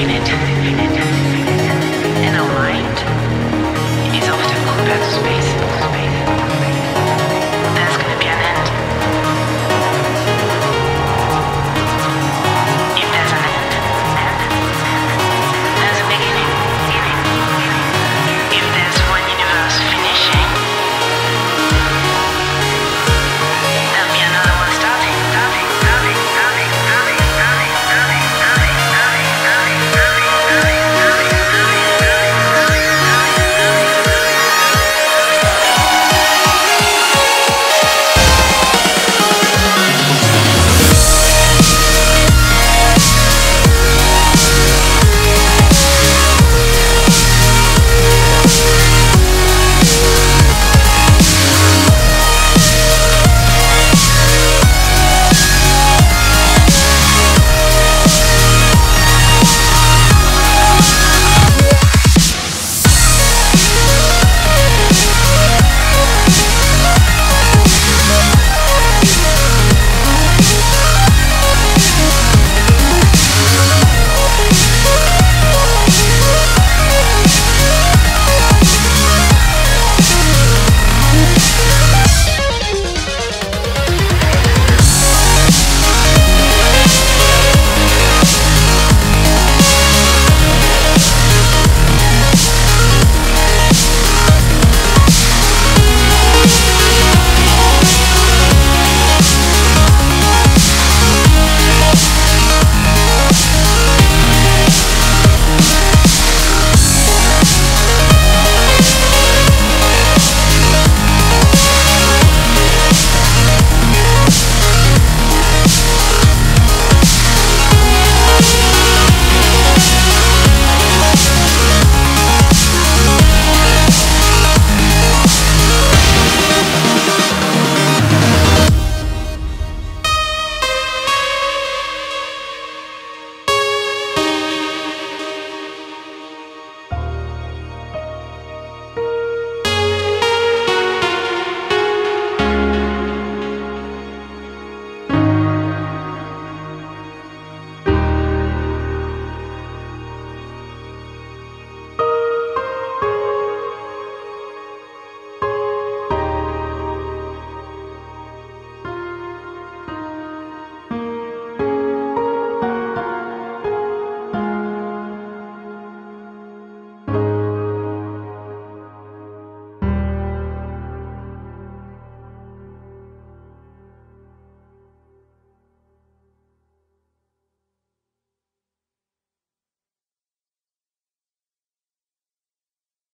infinite.